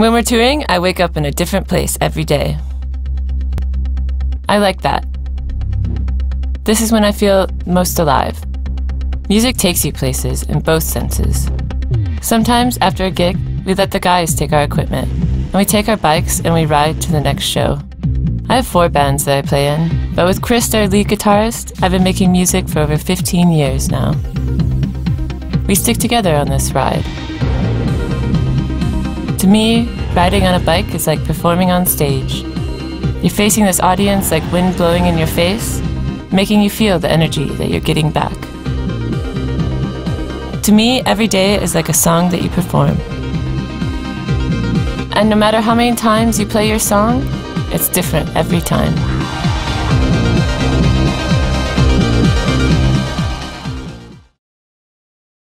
When we're touring, I wake up in a different place every day. I like that. This is when I feel most alive. Music takes you places in both senses. Sometimes, after a gig, we let the guys take our equipment, and we take our bikes and we ride to the next show. I have four bands that I play in, but with Chris, our lead guitarist, I've been making music for over 15 years now. We stick together on this ride. To me, riding on a bike is like performing on stage. You're facing this audience like wind blowing in your face, making you feel the energy that you're getting back. To me, every day is like a song that you perform. And no matter how many times you play your song, it's different every time.